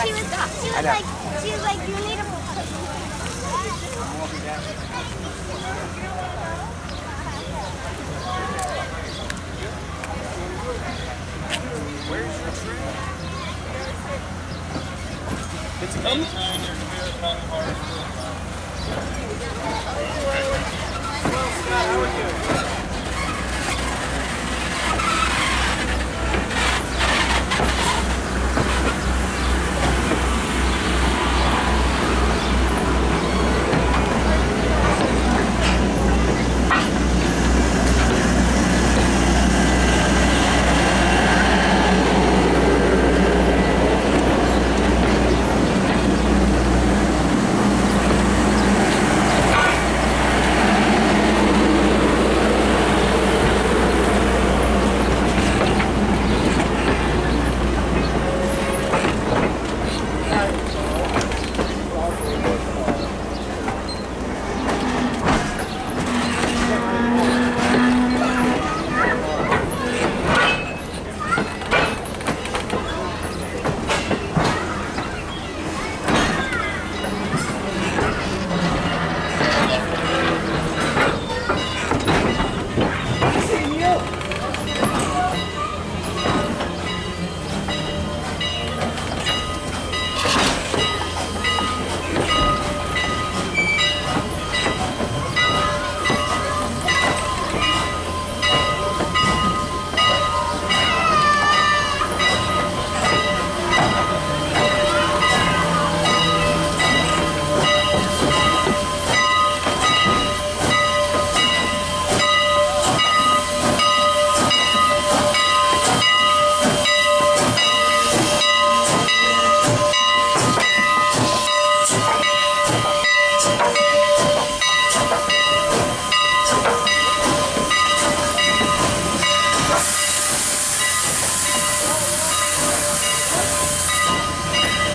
she was, she was like, she was like, you need a. Where's your tree? It's coming. Well, Scott, how are you?